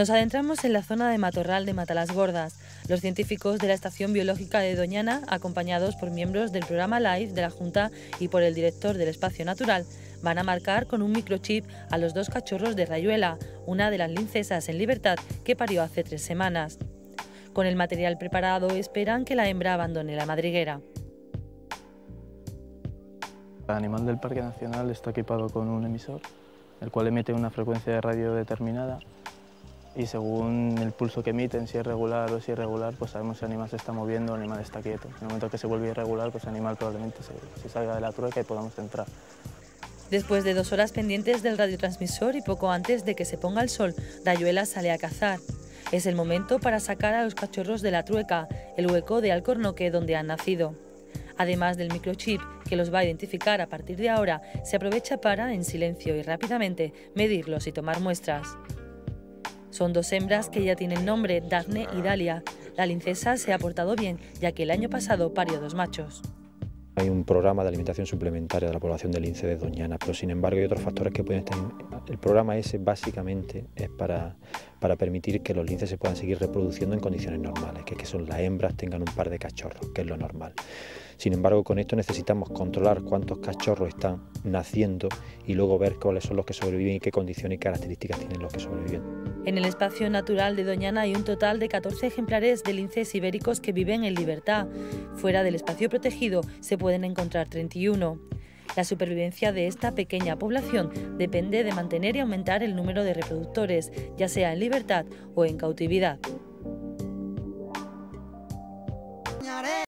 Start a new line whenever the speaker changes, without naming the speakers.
Nos adentramos en la zona de matorral de Matalas Gordas. Los científicos de la Estación Biológica de Doñana, acompañados por miembros del programa LIFE de la Junta y por el director del Espacio Natural, van a marcar con un microchip a los dos cachorros de Rayuela, una de las lincesas en libertad que parió hace tres semanas. Con el material preparado esperan que la hembra abandone la madriguera.
El animal del Parque Nacional está equipado con un emisor, el cual emite una frecuencia de radio determinada y según el pulso que emiten, si es regular o es irregular, pues sabemos si el animal se está moviendo o el animal está quieto. En el momento que se vuelve irregular, pues el animal probablemente se, salga de la trueca y podamos entrar.
Después de dos horas pendientes del radiotransmisor y poco antes de que se ponga el sol, Rayuela sale a cazar. Es el momento para sacar a los cachorros de la trueca, el hueco de Alcornoque donde han nacido. Además del microchip que los va a identificar a partir de ahora, se aprovecha para, en silencio y rápidamente, medirlos y tomar muestras. Son dos hembras que ya tienen nombre, Daphne y Dalia. La lincesa se ha portado bien, ya que el año pasado parió dos machos.
Hay un programa de alimentación suplementaria de la población de lince de Doñana, pero sin embargo hay otros factores que pueden estar... El programa ese básicamente es para, permitir que los linces se puedan seguir reproduciendo en condiciones normales, que, que son las hembras tengan un par de cachorros, que es lo normal. Sin embargo, con esto necesitamos controlar cuántos cachorros están naciendo y luego ver cuáles son los que sobreviven y qué condiciones y características tienen los que sobreviven.
En el espacio natural de Doñana hay un total de 14 ejemplares de linces ibéricos que viven en libertad. Fuera del espacio protegido se pueden encontrar 31. La supervivencia de esta pequeña población depende de mantener y aumentar el número de reproductores, ya sea en libertad o en cautividad.